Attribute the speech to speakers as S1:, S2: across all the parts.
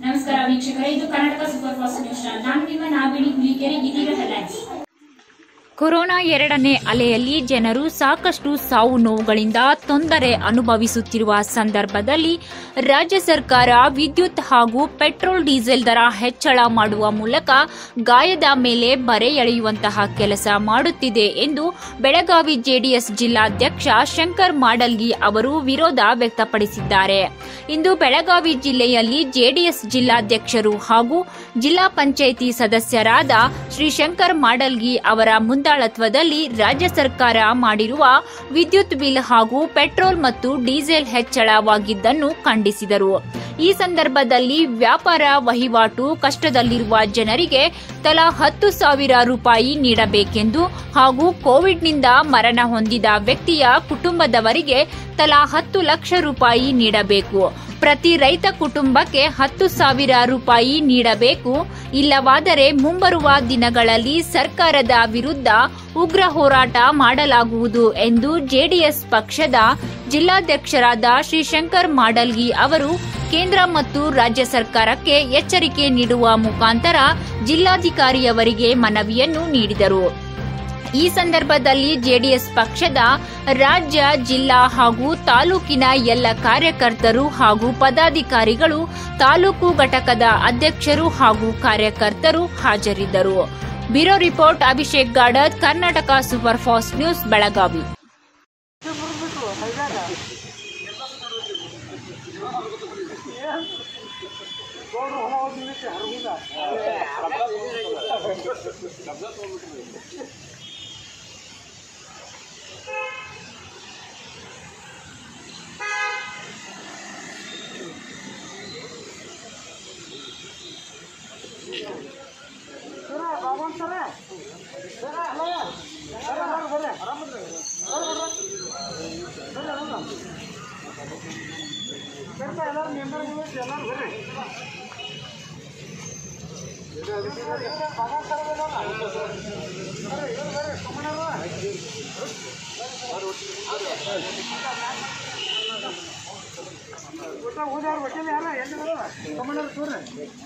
S1: ನಮಸ್ಕಾರ ವೀಕ್ಷಕರೇ ಇದು ಕರ್ನಾಟಕ ಸೂಪರ್ ಫಾಸ್ಟ್ ನ್ಯೂಸ್ ನಾನು ನಿಮ್ಮ ನಾಗವೇಣಿ ಹುಲಿಕೆರೆ ಇದೀಗ
S2: ಕೊರೋನಾ ಎರಡನೇ ಅಲೆಯಲ್ಲಿ ಜನರು ಸಾಕಷ್ಟು ಸಾವು ನೋವುಗಳಿಂದ ತೊಂದರೆ ಅನುಭವಿಸುತ್ತಿರುವ ಸಂದರ್ಭದಲ್ಲಿ ರಾಜ್ಯ ಸರ್ಕಾರ ವಿದ್ಯುತ್ ಹಾಗೂ ಪೆಟ್ರೋಲ್ ಡೀಸೆಲ್ ದರ ಹೆಚ್ಚಳ ಮಾಡುವ ಮೂಲಕ ಗಾಯದ ಮೇಲೆ ಬರೆ ಎಳೆಯುವಂತಹ ಕೆಲಸ ಮಾಡುತ್ತಿದೆ ಎಂದು ಬೆಳಗಾವಿ ಜೆಡಿಎಸ್ ಜಿಲ್ಲಾಧ್ಯಕ್ಷ ಶಂಕರ್ ಮಾಡಲ್ಗಿ ಅವರು ವಿರೋಧ ವ್ಯಕ್ತಪಡಿಸಿದ್ದಾರೆ. ಇಂದು ಬೆಳಗಾವಿ ಜಿಲ್ಲೆಯಲ್ಲಿ ಜೆಡಿಎಸ್ ಜಿಲ್ಲಾಧ್ಯಕ್ಷರು ಹಾಗೂ ಜಿಲ್ಲಾ ಪಂಚಾಯಿತಿ ಸದಸ್ಯರಾದ ಶ್ರೀ ಶಂಕರ್ ಮಾಡಲ್ಗಿ ಅವರ ಮುಂದಾಳತ್ವದಲ್ಲಿ ರಾಜ್ಯ ಸರ್ಕಾರ ಮಾಡಿರುವ ವಿದ್ಯುತ್ ಬಿಲ್ ಹಾಗೂ ಪೆಟ್ರೋಲ್ ಮತ್ತು ಡೀಸೆಲ್ ಹೆಚ್ಚಳವಾಗಿದ್ದನ್ನು ಖಂಡಿಸಿದರು. ಈ ಸಂದರ್ಭದಲ್ಲಿ ವ್ಯಾಪಾರ ವಹಿವಾಟು ಕಷ್ಟದಲ್ಲಿರುವ ಜನರಿಗೆ ತಲಾ ಹತ್ತು ಸಾವಿರ ರೂಪಾಯಿ ನೀಡಬೇಕೆಂದು ಹಾಗೂ ಕೋವಿಡ್ನಿಂದ ಮರಣ ಹೊಂದಿದ ವ್ಯಕ್ತಿಯ ಕುಟುಂಬದವರಿಗೆ ತಲಾ ಹತ್ತು ಲಕ್ಷ ರೂಪಾಯಿ ನೀಡಬೇಕು. ಪ್ರತಿ ರೈತ ಕುಟುಂಬಕ್ಕೆ ಹತ್ತು ಸಾವಿರ ರೂಪಾಯಿ ನೀಡಬೇಕು. ಇಲ್ಲವಾದರೆ ಮುಂಬರುವ ದಿನಗಳಲ್ಲಿ ಸರ್ಕಾರದ ವಿರುದ್ಧ ಉಗ್ರ ಹೋರಾಟ ಮಾಡಲಾಗುವುದು ಎಂದು ಜೆಡಿಎಸ್ ಪಕ್ಷದ ಜಿಲ್ಲಾಧ್ಯಕ್ಷರಾದ ಶ್ರೀಶಂಕರ್ ಮಾಡಲ್ಗಿ ಅವರು ಕೇಂದ್ರ ಮತ್ತು ರಾಜ್ಯ ಸರ್ಕಾರಕ್ಕೆ ಎಚ್ಚರಿಕೆ ನೀಡುವ ಮುಖಾಂತರ ಜಿಲ್ಲಾಧಿಕಾರಿಯವರಿಗೆ ಮನವಿಯನ್ನು ನೀಡಿದರು. ಈ ಸಂದರ್ಭದಲ್ಲಿ ಜೆಡಿಎಸ್ ಪಕ್ಷದ ರಾಜ್ಯ, ಜಿಲ್ಲಾ ಹಾಗೂ ತಾಲೂಕಿನ ಎಲ್ಲ ಕಾರ್ಯಕರ್ತರು ಹಾಗೂ ಪದಾಧಿಕಾರಿಗಳು, ತಾಲೂಕು ಘಟಕದ ಅಧ್ಯಕ್ಷರು ಹಾಗೂ ಕಾರ್ಯಕರ್ತರು ಹಾಜರಿದ್ದರು. Bureau report, Abhishek Gadad Karnataka super fast news, Belagavi.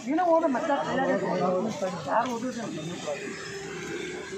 S3: ನೀನು ಹೋದ ಮತ್ತೆ ಯಾರು ಓದಿದ್ರೆ